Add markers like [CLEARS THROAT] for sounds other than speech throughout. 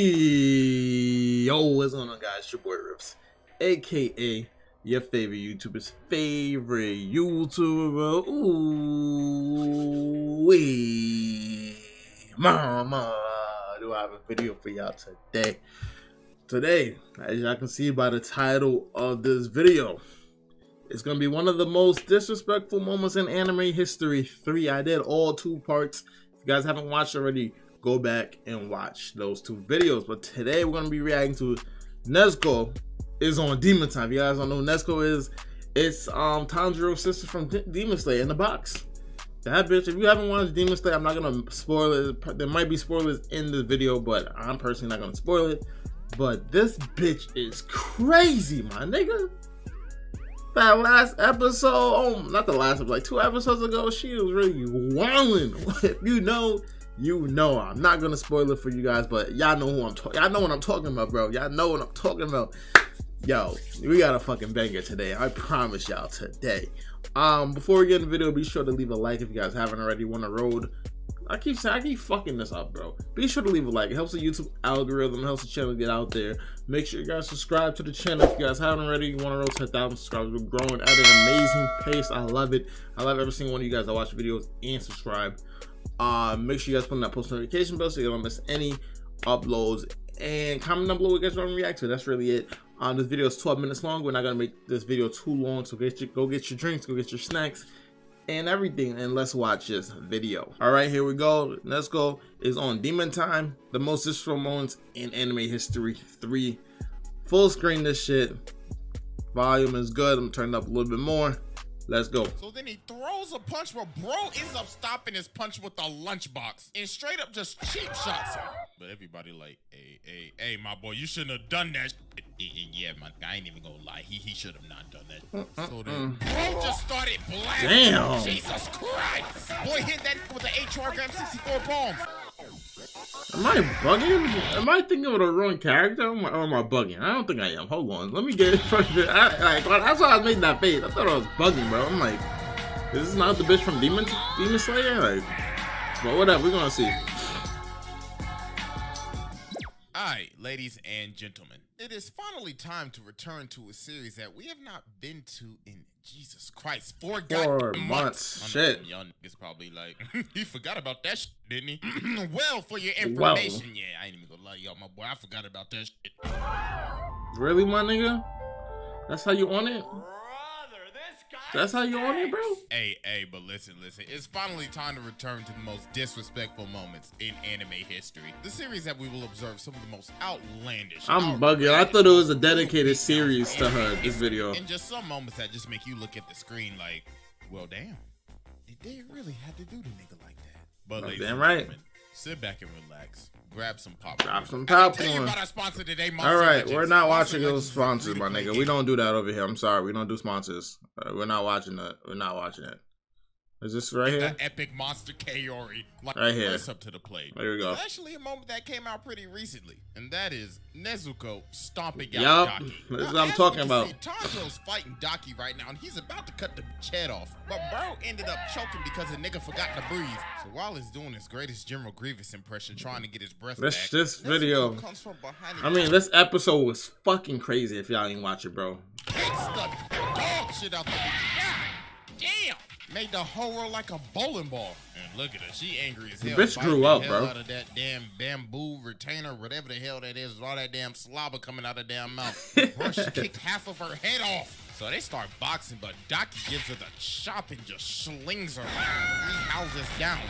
Yo, what's going on, guys? Your boy Wripz, aka your favorite YouTuber's favorite YouTuber. Ooh, wee, mama, do I have a video for y'all today? Today, as y'all can see by the title of this video, it's gonna be one of the most disrespectful moments in anime history. Three, I did all two parts. If you guys haven't watched already, go back and watch those two videos. But today we're gonna be reacting to Nezuko is on Demon Time. If you guys don't know Nezuko is, it's um Tanjiro's sister from Demon Slayer in the box. That bitch, if you haven't watched Demon Slayer, I'm not gonna spoil it. There might be spoilers in this video, but I'm personally not gonna spoil it. But this bitch is crazy, my nigga that last episode, oh, not the last episode, like two episodes ago, she was really wilding. [LAUGHS] you know, you know. I'm not gonna spoil it for you guys, but y'all know who I'm talking. Y'all know what I'm talking about, bro. Y'all know what I'm talking about. Yo, we got a fucking banger today. I promise y'all today. Um, before we get in the video, be sure to leave a like if you guys haven't already. Want to road I keep saying I keep fucking this up, bro. Be sure to leave a like. It helps the YouTube algorithm, helps the channel get out there. Make sure you guys subscribe to the channel if you guys haven't already. You want to roll 10,000 subscribers. We're growing at an amazing pace. I love it. I love every single one of you guys that watch videos and subscribe. Uh, make sure you guys put on that post notification bell so you don't miss any uploads. And comment down below what you guys want to react to. That's really it. Um, this video is 12 minutes long. We're not gonna make this video too long, so get your, go get your drinks, go get your snacks and everything and let's watch this video all right here we go let's go is on demon time the most disrespectful moments in anime history three full screen this shit volume is good i'm turning up a little bit more Let's go. So then he throws a punch where bro ends up stopping his punch with a lunchbox and straight up just cheap shots him. But everybody like, hey, hey, hey, my boy, you shouldn't have done that. Yeah, man, I ain't even gonna lie. He he should have not done that. Uh, uh, so then, uh. bro just started blasting. Damn. Jesus Christ. Boy hit that with the 8 gram 64 palms. Am I bugging? Am I thinking of the wrong character? Am, I, or am I bugging? I don't think I am. Hold on. Let me get it. [LAUGHS] I, like, that's why I was making that face. I thought I was bugging, bro. I'm like, this is this not the bitch from Demon Demon Slayer? Like, but whatever. We're gonna see. Alright, ladies and gentlemen, it is finally time to return to a series that we have not been to in Jesus Christ four, four months. months. Shit. Young is probably like [LAUGHS] he forgot about that shit, didn't he? [CLEARS THROAT] well, for your information, well. yeah, I ain't even gonna lie, y'all, my boy, I forgot about that shit. Really, my nigga? That's how you on it? That's how you on it, bro? Hey, hey, but listen, listen. It's finally time to return to the most disrespectful moments in anime history. The series that we will observe some of the most outlandish. I'm bugging. I thought it was a dedicated series to her, this video. And just some moments that just make you look at the screen like, well, damn. Did They really had to do the nigga like that. But, ladies damn right. Sit back and relax grab some popcorn. Grab some popcorn. Tell me about our sponsor today. All right, we're not watching those sponsors, my nigga. We don't do that over here. I'm sorry, we don't do sponsors. Uh, we're not watching that. We're not watching it. Is this right here? The epic monster Kaori. Like, right here. up to the plate. There we go. It's actually a moment that came out pretty recently, and that is Nezuko stomping out yep. Daki. This is what I'm talking about. See, Tanjiro's fighting Daki right now, and he's about to cut the head off. But Bro ended up choking because the nigga forgot to breathe. So while he's doing his greatest General Grievous impression, trying to get his breath this, back, this video. comes from behind. I mean, this episode was fucking crazy. If y'all ain't watch it, bro. dog shit out the. Damn made the whole world like a bowling ball. And look at her, she angry as hell. The bitch grew up, bro. Out of that damn bamboo retainer, whatever the hell that is, all that damn slobber coming out of damn mouth. [LAUGHS] bro, she kicked half of her head off. So they start boxing, but Daki gives her the chop and just slings her three houses down.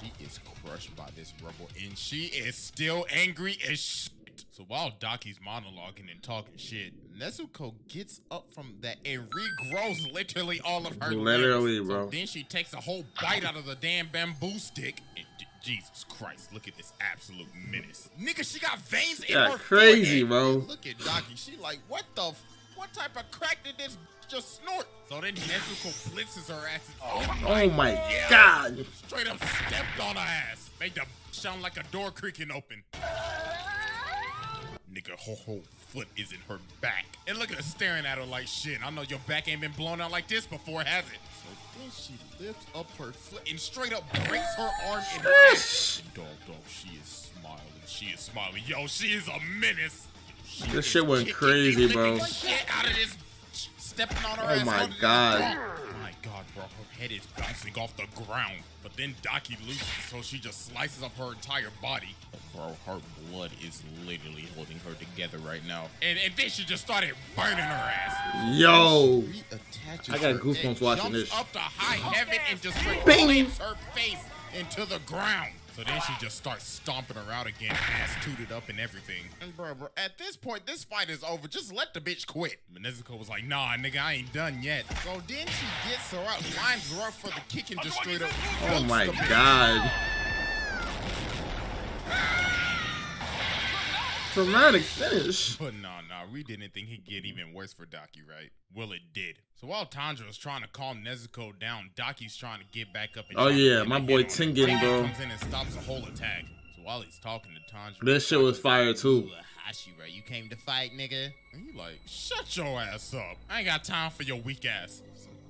She is crushed by this rebel, and she is still angry as shit. So while Daki's monologuing and talking shit, Nezuko gets up from that and regrows literally all of her Literally, limbs. bro. So then she takes a whole bite out of the damn bamboo stick. And Jesus Christ, look at this absolute menace. Nigga, she got veins in her crazy, forehead. bro. Look at Daki. She like, what the what type of crack did this just snort? So then Nezuko blitzes her ass. Oh, oh my yeah. god. Straight up stepped on her ass. Made the sound like a door creaking open nigga, her whole foot is in her back. And look at her staring at her like shit. I know your back ain't been blown out like this before, has it? So then she lifts up her foot and straight up breaks her arm in half. Dog, dog, she is smiling. She is smiling. Yo, she is a menace. She This shit went crazy, bro. Shit out of this, stepping on her Oh ass. my holding it God. Down. Bro, her head is bouncing off the ground. But then Daki loses, so she just slices up her entire body. Bro, her blood is literally holding her together right now. And, and then she just started burning her ass. Yo. I got goosebumps watching jumps this. up to high heaven and just slams her face into the ground. So then she just starts stomping her out again, ass tooted up and everything. And bro, bro, at this point, this fight is over. Just let the bitch quit. But Nezuko was like, nah, nigga, I ain't done yet. So then she gets her up, lines her up for the kick and just straight up. Oh, oh my god. bitch. Dramatic finish. But nah, nah, we didn't think he'd get even worse for Daki, right? Well, it did. So while Tanjiro is trying to calm Nezuko down, Daki's trying to get back up and Oh, yeah, my boy hit on him. Tengen, bro. comes in and stops the whole attack. So while he's talking to Tanjiro, This shit was fire too. Ooh, Hashira, you came to fight, nigga? And you like, shut your ass up. I ain't got time for your weak ass.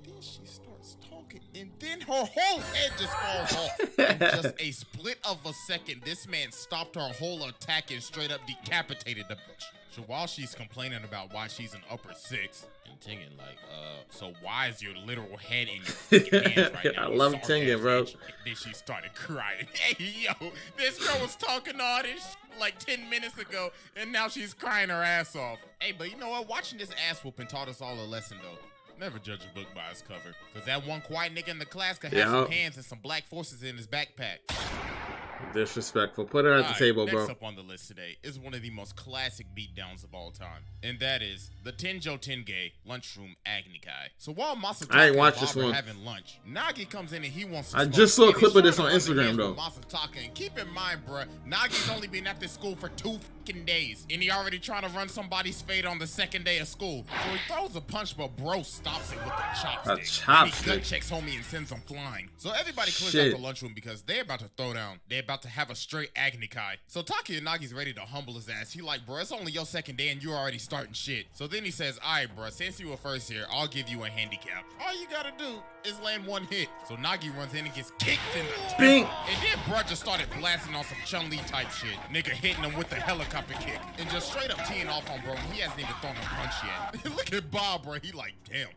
Then she starts talking, and then her whole head just falls off. [LAUGHS] In just a split of a second, this man stopped her whole attack and straight up decapitated the bitch. So while she's complaining about why she's an upper six, and Tengen like, uh, so why is your literal head in your fucking [LAUGHS] hands right now? I love ass bro. bitch? Then she started crying. [LAUGHS] Hey, yo, this girl was talking all this sh- like 10 minutes ago, and now she's crying her ass off. Hey, but you know what? Watching this ass whooping taught us all a lesson, though. Never judge a book by its cover. Because that one quiet nigga in the class could have Yeah. some hands and some black forces in his backpack. Disrespectful. Put it at the table, next bro. up on the list today is one of the most classic beatdowns of all time, and that is the Tenjo Tenge lunchroom Agni Kai. So while Masataka I ain't Bob this one. having lunch, Nagi comes in and he wants to I just saw a clip of this on to run the Instagram, though. Masataka, and keep in mind, bruh, Nagi's only been at this school for two fucking days, and he already trying to run somebody's fade on the second day of school. So he throws a punch, but bro stops it with a chopstick. And he chopstick? gut checks homie and sends him flying. So everybody clears Shit. out the lunchroom because they're about to throw down. They're about to have a straight Agni Kai. So Takayanagi's ready to humble his ass. He like, bro, it's only your second day and you're already starting shit. So then he says, all right, bro, since you were first here, I'll give you a handicap. All you gotta do is land one hit. So Nagi runs in and gets kicked in the Bing. and then bro just started blasting on some Chun Li type shit. Nigga hitting him with the helicopter kick. And just straight up teeing off on bro. He hasn't even thrown a punch yet. [LAUGHS] Look at Bob, bro. He like, damn.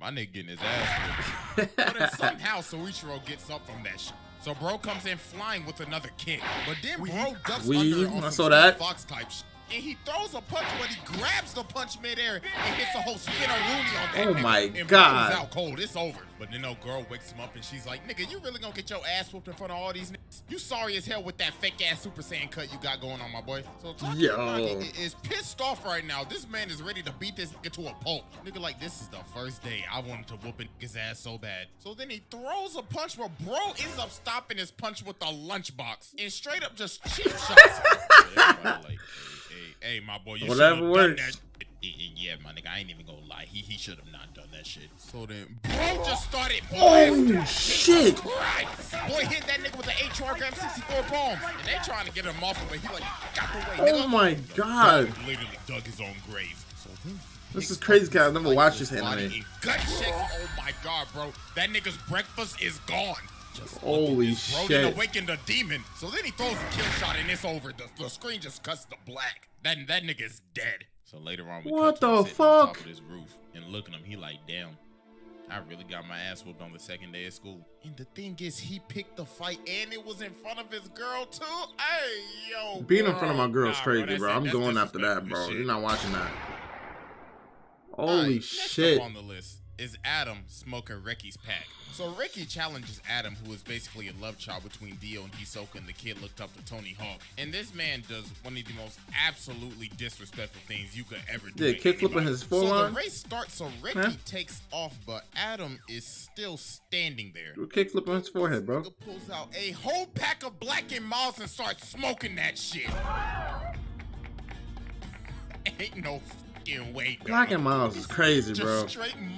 My nigga getting his ass kicked. [LAUGHS] but then somehow Soichiro gets up from that shit. So bro comes in flying with another kick. But then bro ducks Weave, under on I some saw that. Fox type shit. And he throws a punch, but he grabs the punch midair and hits a whole spinner Rooney on that Oh my and Bro's God. out cold. It's over. But then no girl wakes him up and she's like, nigga, you really gonna get your ass whooped in front of all these niggas? You sorry as hell with that fake ass Super Saiyan cut you got going on, my boy. So Taki is pissed off right now. This man is ready to beat this nigga to a pulp. Nigga, like, this is the first day I wanted to whoop his ass so bad. So then he throws a punch, but bro ends up stopping his punch with a lunchbox and straight up just cheap shots. [LAUGHS] Like, hey, hey, hey, my boy, you Whatever should've done works. that Y- y- Yeah, my nigga, I ain't even gonna lie. He he should have not done that shit. So then, bro just started. Boy, Oh, shit. Christ. Boy hit that nigga with the 8 gram 64 palms. And they trying to get him off but. He like, got the way, oh nigga. Oh my god. Literally dug his own grave. So then, This is crazy, fucking cause I've never slices watched his this body anime. and Gut checks. Oh my god, bro. That nigga's breakfast is gone. Just look at Holy shit. Then awakened a demon. So then he throws a kill shot and it's over. The, the screen just cuts to black. That that nigga's dead. So later on, we What cut to the sitting on top of this roof and looking at him. He like, damn. I really got my ass whooped on the second day of school. And the thing is, he picked the fight, and it was in front of his girl too. Hey, yo, Being in front of my girl is Nah, crazy, that's bro. I'm going after that, bro. as You're not watching that. Holy next shit. On the list is Adam smoking Ricky's pack. So Ricky challenges Adam, who is basically a love child between Dio and Hisoka, and the kid looked up to Tony Hawk. And this man does one of the most absolutely disrespectful things you could ever do. Yeah, to kick flipping anybody. his So the race starts, so Ricky Huh? takes off, but Adam is still standing there. Do a kickflip on his forehead, bro. Pulls out a whole pack of Black and Milds and starts smoking that shit. [LAUGHS] Ain't no fucking way. Black and Milds is crazy, bro.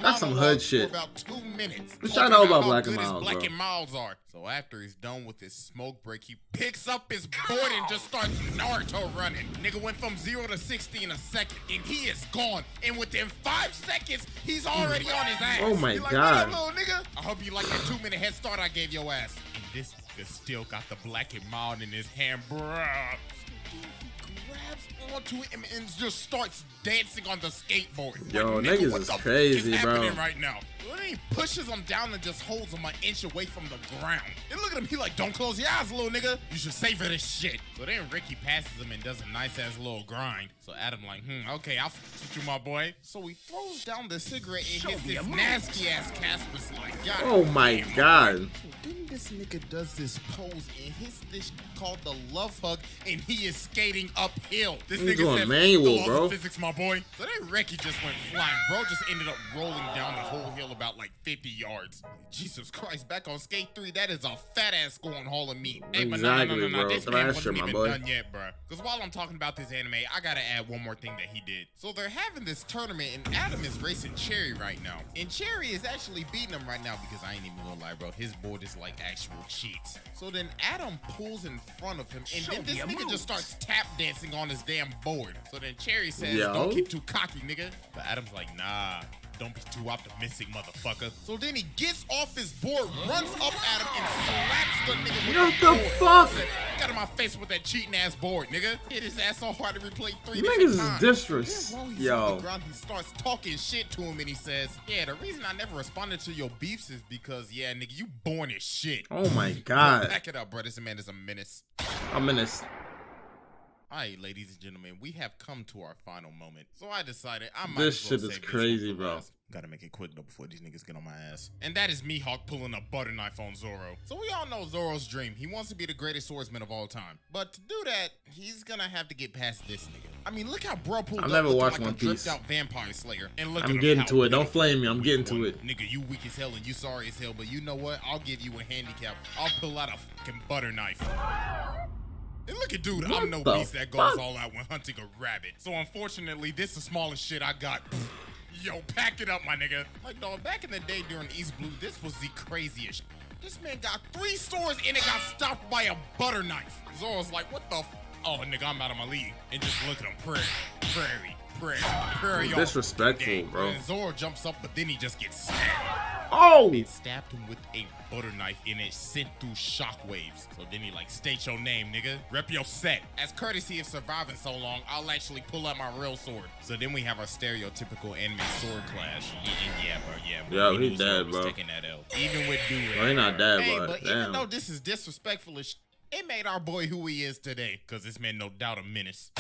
That's some hood shit. about two minutes. What y'all know about Black and Milds, Black bro? and Miles are. So after he's done with his smoke break, he picks up his board and just starts Naruto running. Nigga went from zero to 60 in a second, and he is gone. And within five seconds, he's already on his ass. Oh my like, God. Little nigga? I hope you like that two minute head start I gave your ass. And this nigga still got the black and mild in his hand, bruh. He grabs onto it and, and just starts dancing on the skateboard. Yo, like, nigga, niggas what is the crazy, is bro. happening right now? Then he pushes him down and just holds him an inch away from the ground. And look at him, he like, don't close your eyes, little nigga. You should savor this shit. So then Ricky passes him and does a nice ass little grind. So Adam like, hmm, okay, I'll f with you, my boy. So he throws down the cigarette and hits this nasty ass Casper slide. God Oh my damn. god. This nigga does this pose and his this called the love hug and he is skating uphill. This He's nigga says, manual, "The laws of bro." Physics, my boy. So then Ricky just went flying. Bro just ended up rolling down the whole hill about like 50 yards. Jesus Christ, back on skate three, that is a fat ass going hall of meat. Hey, but no, no, no, no, Exactly, no. This man wasn't my even boy. done yet, bro. Because while I'm talking about this anime, I gotta add one more thing that he did. So they're having this tournament, and Adam is racing Cherry right now. And Cherry is actually beating him right now because I ain't even gonna lie, bro. His board is like actual cheats. So then Adam pulls in front of him, and then this nigga just starts tap dancing on his damn board. So then Cherry says, Yo. "Don't get too cocky, nigga." But Adam's like, "Nah." Don't be too optimistic, motherfucker. So then he gets off his board, runs up at him, and slaps the nigga with What the the fuck? Said, Got in my face with that cheating ass board, nigga. Hit his ass so hard to replay three You niggas is times. distress- while he's Yo. ground, he starts talking shit to him, and he says, "Yeah, the reason I never responded to your beefs is because, yeah, nigga, you born as shit." Oh my god. Back it up, bro. This man is a menace. In this. All right, ladies and gentlemen, we have come to our final moment. So I decided I might This as well shit is crazy, bro. last. Gotta make it quick though before these niggas get on my ass. And that is Mihawk pulling a butter knife on Zoro. So we all know Zoro's dream. He wants to be the greatest swordsman of all time. But to do that, he's gonna have to get past this nigga. I mean, look how bro pulled I've up never watched like One Piece. out vampire slayer. And look I'm getting to it. Don't flame me. I'm getting to it. Nigga, you weak as hell and you sorry as hell, but you know what? I'll give you a handicap. I'll pull out a fucking butter knife. And look at dude, What I'm no beast that goes fuck? all out when hunting a rabbit. So unfortunately, this is the smallest shit I got. Yo, pack it up, my nigga. Like, dog, back in the day during East Blue, this was the craziest. This man got three stores and it got stopped by a butter knife. Zoro's like, what the Oh, nigga, I'm out of my league. And just look at him. Prairie, prairie, prairie, prairie. off. Disrespectful, Dang. bro. And Zoro jumps up, but then he just gets stabbed. Oh! They stabbed him with a butter knife and it sent through shockwaves. So then he like, state your name, nigga. Rep your set. As courtesy of surviving so long, I'll actually pull out my real sword. So then we have our stereotypical anime sword clash. Yeah, yeah, yeah, bro. Yeah, bro. Yo, We he knew Zoro dead, was bro. Taking that L. Even with Dude. Well, he not dead, hey, but but damn. even though this is disrespectful as sh- it made our boy who he is today. Cause this man no doubt a menace.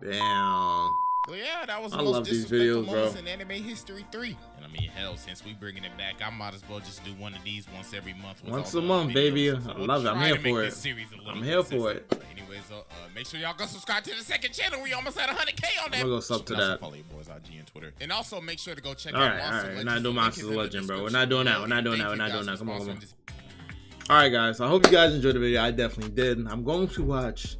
Damn. So yeah, that was I most love these disrespectful videos, bro. moments in anime history three. And I mean, hell, since we bringing it back, I might as well just do one of these once every month. Once all a month, videos. baby. So I we'll love it. I'm here for it. series a little I'm here for it. Anyways, uh, uh, make sure y'all go subscribe to the second channel. We almost at 100k on that. I'm gonna go sub to that. Follow your boys IG and Twitter, and also make sure to go check All out right, Monster all right. We're not doing The Monsters of Legend, bro. We're not doing that. We're not doing that. We're not doing that. Come on, come on. All right, guys. I hope you guys enjoyed the video. I definitely did. I'm going to watch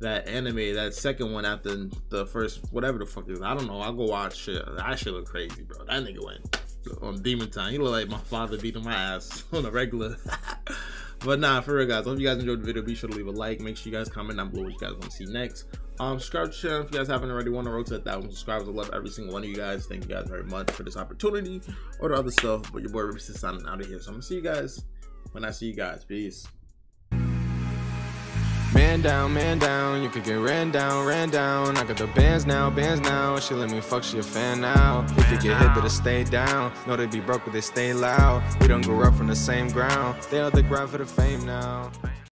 that anime, that second one after the first, whatever the fuck is. I don't know. I'll go watch it. That shit look crazy, bro. That nigga went on Demon Time. He look like my father beating my ass [LAUGHS] on a regular. [LAUGHS] but nah, for real, guys. I hope you guys enjoyed the video. Be sure to leave a like. Make sure you guys comment down below what you guys want to see next. Um, subscribe to the channel if you guys haven't already. Want to road to a thousand subscribers. I love every single one of you guys. Thank you guys very much for this opportunity or the other stuff. But your boy is signing out of here. So I'm gonna see you guys when I see you guys. Peace. Man down, man down, you could get ran down, ran down. I got the bands now, bands now. She let me fuck, she a fan now. If you get hit, better stay down. Know they be broke, but they stay loud. We don't grow up from the same ground. They on the ground for the fame now.